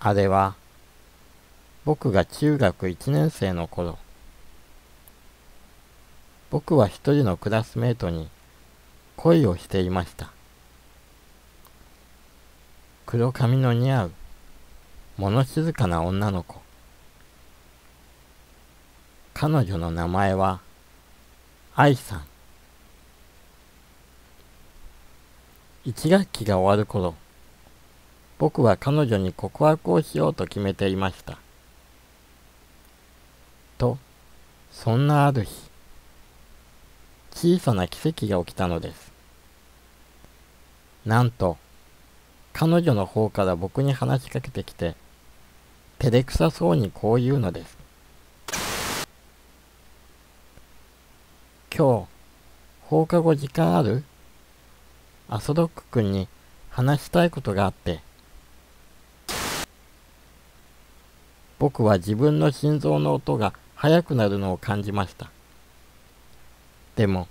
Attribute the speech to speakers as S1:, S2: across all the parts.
S1: あれは僕が中学1年生の頃僕は一人のクラスメートに恋をしていました。黒髪の似合う物静かな女の子。彼女の名前は愛さん。一学期が終わる頃僕は彼女に告白をしようと決めていました。とそんなある日小さな奇跡が起きたのです。なんと彼女の方から僕に話しかけてきて照れくさそうにこう言うのです。今日放課後時間ある？アソドック君に話したいことがあって。僕は自分の心臓の音が速くなるのを感じました。でも、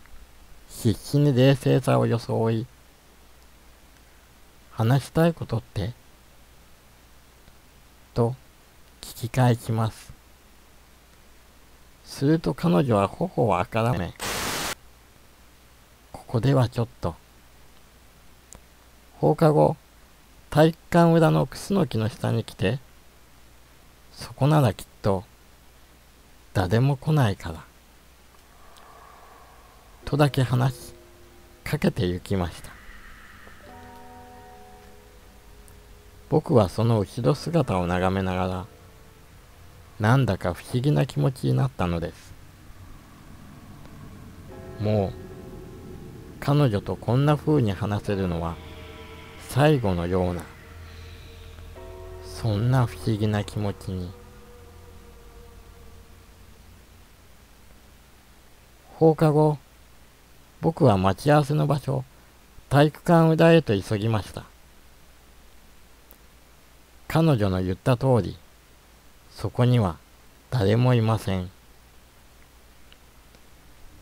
S1: 必死に冷静さを装い、話したいことってと聞き返します。すると彼女は頬をあからめ、ここではちょっと。放課後、体育館裏のクスノキの下に来て、そこならきっと誰も来ないから。とだけ話しかけて行きました。僕はその後ろ姿を眺めながらなんだか不思議な気持ちになったのです。もう彼女とこんな風に話せるのは最後のようなそんな不思議な気持ちに。放課後僕は待ち合わせの場所体育館裏へと急ぎました。彼女の言った通りそこには誰もいません。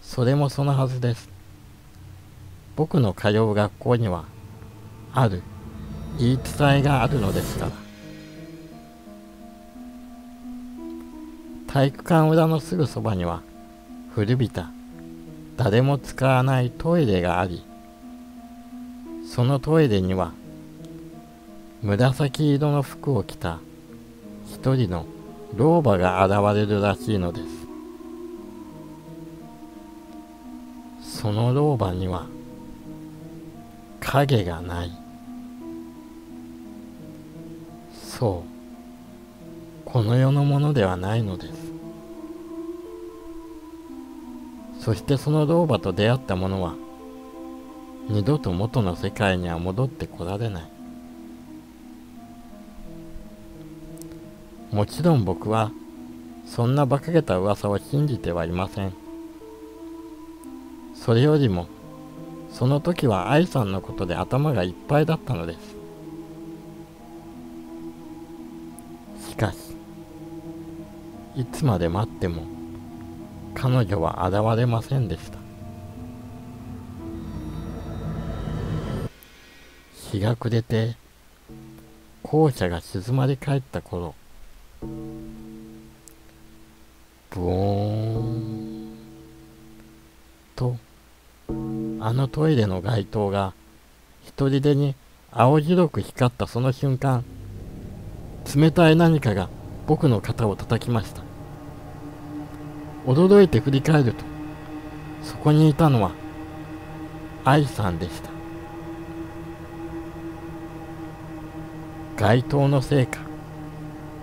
S1: それもそのはずです。僕の通う学校にはある言い伝えがあるのですから。体育館裏のすぐそばには古びた誰も使わないトイレがありそのトイレには紫色の服を着た一人の老婆が現れるらしいのです。その老婆には影がない。そうこの世のものではないのです。そしてその老婆と出会った者は二度と元の世界には戻ってこられない。もちろん僕はそんな馬鹿げた噂を信じてはいません。それよりもその時は愛さんのことで頭がいっぱいだったのです。しかしいつまで待っても彼女は現れませんでした。日が暮れて校舎が静まり返った頃ブオーンとあのトイレの街灯が一人でに青白く光ったその瞬間冷たい何かが僕の肩を叩きました。驚いて振り返るとそこにいたのは愛さんでした。街灯のせいか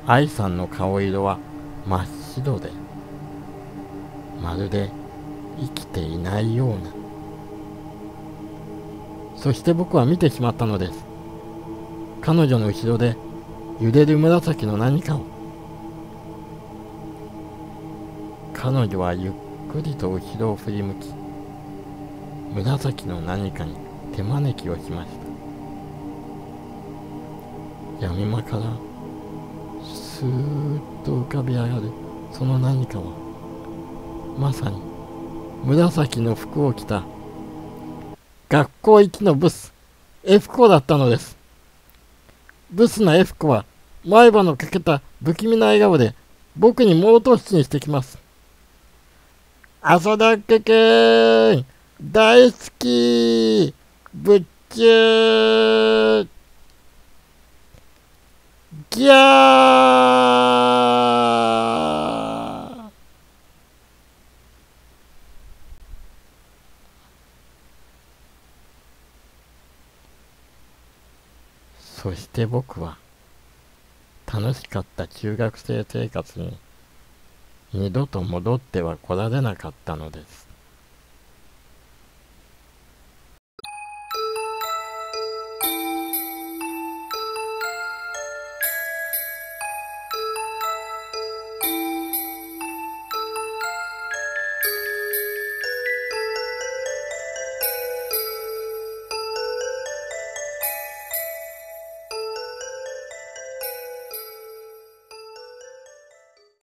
S1: 愛さんの顔色は真っ白でまるで生きていないような。そして僕は見てしまったのです。彼女の後ろで揺れる紫の何かを彼女はゆっくりと後ろを振り向き紫の何かに手招きをしました闇間からスーッと浮かび上がるその何かはまさに紫の服を着た学校行きのブス F 子だったのですブスな F 子は前歯のかけた不気味な笑顔で僕に猛突進してきます。朝だっけけーん。大好きぶっちゅー。ギャー。そして僕は楽しかった中学生生活に二度と戻っては来られなかったのです。